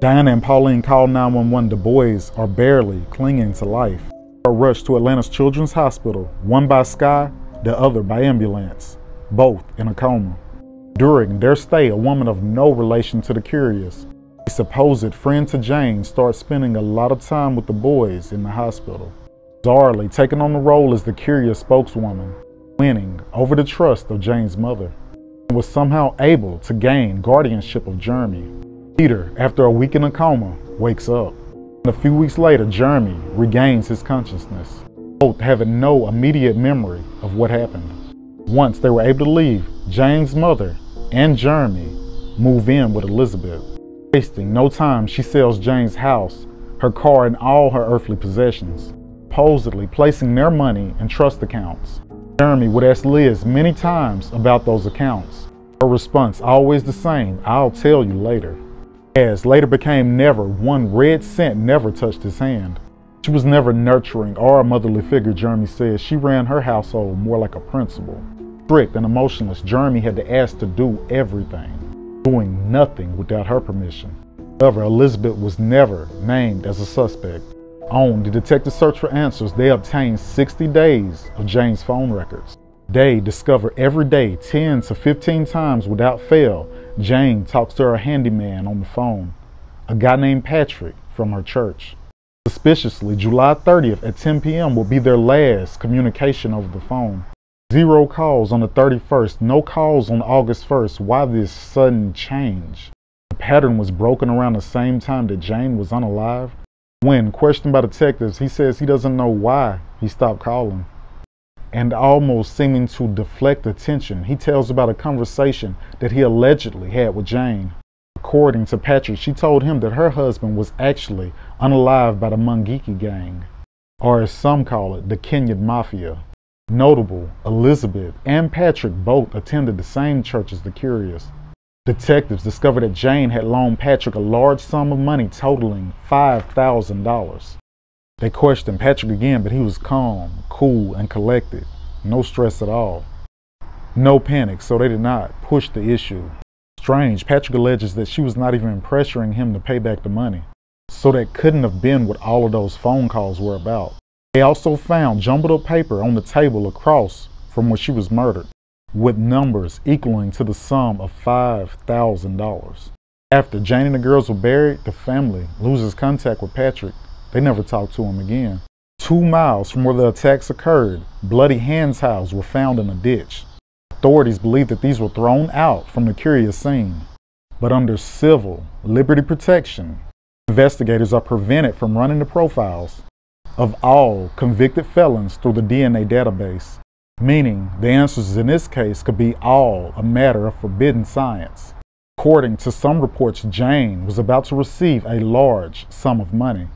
Diana and Pauline call 911. The boys are barely clinging to life. Are rushed to Atlanta's Children's Hospital, one by sky, the other by ambulance, both in a coma. During their stay, a woman of no relation to the Kurias, a supposed friend to Jane, starts spending a lot of time with the boys in the hospital. Darley taking on the role as the Kurias spokeswoman, winning over the trust of Jane's mother, and was somehow able to gain guardianship of Jeremy. Peter, after a week in a coma, wakes up. And a few weeks later, Jeremy regains his consciousness, both having no immediate memory of what happened. Once they were able to leave, Jane's mother and Jeremy move in with Elizabeth. Wasting no time, she sells Jane's house, her car, and all her earthly possessions supposedly placing their money in trust accounts. Jeremy would ask Liz many times about those accounts. Her response always the same, I'll tell you later. As later became never, one red cent never touched his hand. She was never nurturing or a motherly figure, Jeremy says. She ran her household more like a principal. Strict and emotionless, Jeremy had to ask to do everything, doing nothing without her permission. However, Elizabeth was never named as a suspect. On the detective search for answers, they obtained 60 days of Jane's phone records. They discover every day 10 to 15 times without fail, Jane talks to her handyman on the phone, a guy named Patrick from her church. Suspiciously, July 30th at 10 p.m. will be their last communication over the phone. Zero calls on the 31st, no calls on August 1st. Why this sudden change? The pattern was broken around the same time that Jane was unalive. When questioned by detectives, he says he doesn't know why he stopped calling. And almost seeming to deflect attention, he tells about a conversation that he allegedly had with Jane. According to Patrick, she told him that her husband was actually unalive by the Mungiki gang, or as some call it, the Kenyan Mafia. Notable, Elizabeth and Patrick both attended the same church as the Kurias. Detectives discovered that Jane had loaned Patrick a large sum of money totaling $5,000. They questioned Patrick again, but he was calm, cool, and collected. No stress at all. No panic, so they did not push the issue. Strange, Patrick alleges that she was not even pressuring him to pay back the money. So that couldn't have been what all of those phone calls were about. They also found jumbled up paper on the table across from where she was murdered with numbers equaling to the sum of $5,000. After Jane and the girls were buried, the family loses contact with Patrick. They never talked to him again. Two miles from where the attacks occurred, bloody hand towels were found in a ditch. Authorities believe that these were thrown out from the Kurias scene. But under civil liberty protection, investigators are prevented from running the profiles of all convicted felons through the DNA database meaning the answers in this case could be all a matter of forbidden science. According to some reports, Jane was about to receive a large sum of money.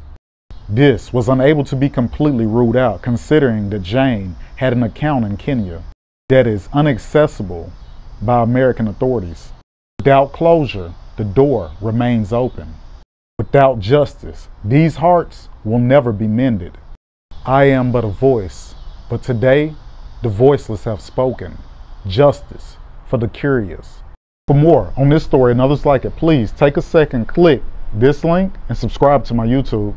This was unable to be completely ruled out considering that Jane had an account in Kenya that is inaccessible by American authorities. Without closure, the door remains open. Without justice, these hearts will never be mended. I am but a voice, but today the voiceless have spoken. Justice for the Kurias. For more on this story and others like it, please take a second, click this link, and subscribe to my YouTube.